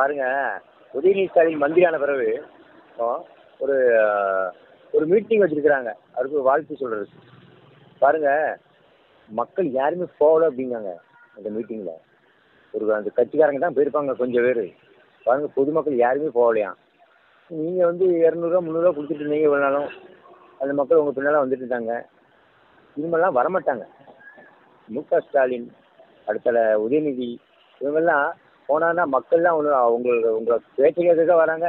பாருங்க உதயநிதி ஸ்டாலின் மந்திரியான பிறகு ஒரு ஒரு மீட்டிங் வச்சிருக்கிறாங்க. அதுக்கு வாழ்த்து சொல்றது. பாருங்க மக்கள் யாருமே போகல அப்படிங்காங்க அந்த மீட்டிங்கில் ஒரு அந்த கட்சிக்காரங்க தான் போயிருப்பாங்க கொஞ்சம் பேர். பாருங்க பொதுமக்கள் யாருமே போகலையாம் நீங்கள் வந்து இரநூறுவா முந்நூறுவா கொடுத்துட்டு இருந்தீங்க இவ்வளோ நாளும். அந்த மக்கள் உங்கள் பின்னால் வந்துட்டு இருந்தாங்க. இனிமேலாம் வரமாட்டாங்க. மு க ஸ்டாலின் அடுத்த உதயநிதி இவங்கெல்லாம் போனான்னா மக்கள்லாம் ஒன்று உங்கள் உங்களை பேச்சு கேட்க வராங்க.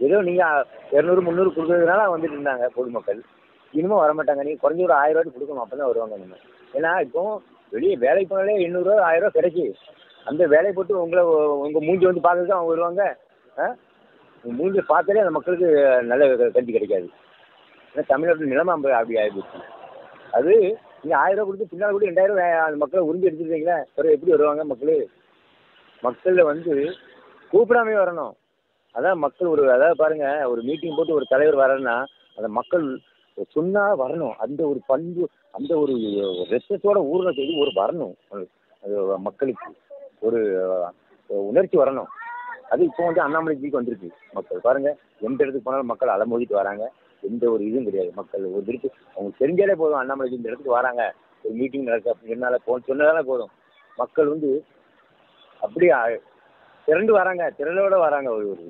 ஏதோ நீங்கள் இரநூறு முந்நூறு கொடுக்குறதுனால வந்துட்டு இருந்தாங்க பொதுமக்கள். இனிமேல் வரமாட்டாங்க. நீங்கள் குறைஞ்ச ஒரு ஆயிரம் ரூபாய்க்கு கொடுக்கணும். அப்போ தான் வருவாங்க நம்ம ஏன்னா இப்போ வெளியே வேலைக்கு போனாலே எண்ணூறுரூவா ஆயிரம் ரூபா கிடைக்கி. அந்த வேலையை போட்டு உங்களை உங்கள் மூஞ்சி வந்து பார்த்துட்டு தான் அவங்க வருவாங்க. ஆ? மூஞ்சி பார்த்தாலே அந்த மக்களுக்கு நல்ல கல்வி கிடைக்காது. ஏன்னா தமிழ்நாட்டு நிலைமை அப்படி அப்படி ஆகிடுச்சு அது நீங்கள் ஆயிரம் ரூபா கொடுத்து பின்னால் கூட ரெண்டாயிரம் அந்த மக்களை உறிஞ்சி எடுத்துருக்கீங்களா பிறகு எப்படி வருவாங்க மக்கள்? மக்களில் வந்து கூப்பிடாமே வரணும். அதான் மக்கள் ஒரு அதாவது பாருங்க ஒரு மீட்டிங் போட்டு ஒரு தலைவர் வரன்னா அந்த மக்கள் சொன்னா வரணும். அந்த ஒரு பண்பு அந்த ஒரு ரத்தத்தோட ஊர்ல செய்து ஒரு வரணும். அது மக்களுக்கு ஒரு உணர்ச்சி வரணும். அது இப்போ வந்து அண்ணாமலைஜிக்கு வந்திருக்கு. மக்கள் பாருங்க எந்த இடத்துக்கு போனாலும் மக்கள் அலமோதிட்டு வராங்க. எந்த ஒரு இதுவும் கிடையாது. மக்கள் ஒரு திருப்பி அவங்க தெரிஞ்சாலே போதும் அண்ணாமலைஜி இந்த இடத்துக்கு வராங்க. ஒரு மீட்டிங் நடக்கு அப்படின்னு சொன்னாலே போ போதும். மக்கள் வந்து அப்படியே? திரண்டு வராங்க. திரளோட வராங்க ஒரு ஒரு.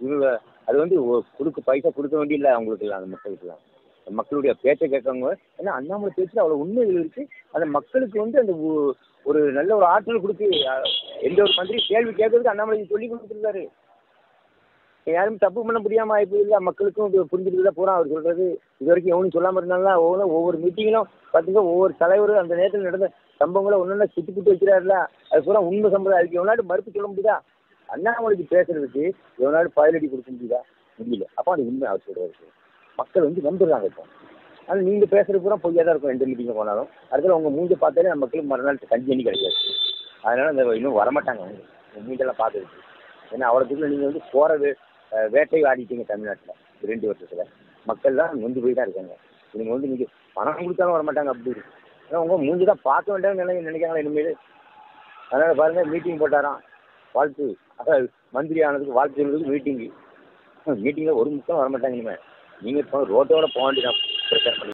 இவங்க அது வந்து கொடுக்க பைசா கொடுக்க வேண்டியதில்லை அவங்களுக்குலாம் அந்த மக்களுக்குலாம் மக்களுடைய பேச்சை கேட்கறவங்க. ஏன்னா அண்ணாமலை பேச்சு அவ்வளோ உண்மைகள் இருக்கு அந்த மக்களுக்கு வந்து அந்த ஒரு நல்ல ஒரு ஆற்றல் கொடுத்து எந்த ஒரு மந்திரி கேள்வி கேட்கறதுக்கு அண்ணாமலை சொல்லி கொடுத்துருந்தாரு. யாரும் தப்பு பண்ண முடியாம ஆயிப்போயில்ல மக்களுக்கும் இது புரிஞ்சுட்டு தான் அவர் சொல்றது. இது வரைக்கும் எவனும் சொல்லாமல் இருந்தாலும் ஒவ்வொரு ஒவ்வொரு மீட்டிங்கிலும் பார்த்தீங்கன்னா ஒவ்வொரு தலைவரும் அந்த நேரத்தில் நடந்த சம்பவங்களை ஒன்றொன்னா சுத்தி புட்டு வைக்கிறாருல அது பூரா உண்மை சம்பவம். அதுக்கு எவனாலும் மறுப்பு சொல்ல முடியுதா? அண்ணாமலைக்கு பேசுறதுக்கு எவனாலும் பதிலடி கொடுக்க முடியுதா? முடியல. அப்போ அது உண்மை அவர் சொல்றாரு. மக்கள் வந்து நம்புறாங்க இப்போ. ஆனால் நீங்கள் பேசுறது பூரா பொய்யா தான் இருக்கும் எந்த மீட்டிங் போனாலும். அடுத்தது உங்க மூஞ்ச பார்த்தாலே நம்ம மக்களுக்கு மறுநாள் கஞ்சி எண்ணி கிடைக்காது. அதனால அந்த இன்னும் வரமாட்டாங்க அவங்க. உங்க மூஞ்செல்லாம் பார்த்துருக்கு ஏன்னா அவ்வளோத்துக்குள்ள நீங்கள் வந்து போற வேட்டை ஆடிட்டீங்க தமிழ்நாட்டில் ரெண்டு வருஷத்தில். மக்கள் தான் நொந்து போய் தான் இருக்காங்க. இவங்க வந்து நீங்கள் பணம் கொடுத்தாலும் வரமாட்டாங்க அப்படி இருக்கு. ஏன்னா உங்கள் மூஞ்சி தான் பார்க்க வேண்டாம்னு நினை நினைக்கிறாங்களா இனிமேல். அதனால் பாருங்கள் மீட்டிங் போட்டாராம். வாழ்த்து. அதாவது மந்திரி ஆனதுக்கு வாழ்த்து சொல்றதுக்கு மீட்டிங்கு மீட்டிங்கில் ஒரு முக்கியம் வரமாட்டாங்க இனிமேல் நீங்கள் இப்போ ரோட்டோட போக வேண்டியதான் பிரச்சாரம் பண்ணி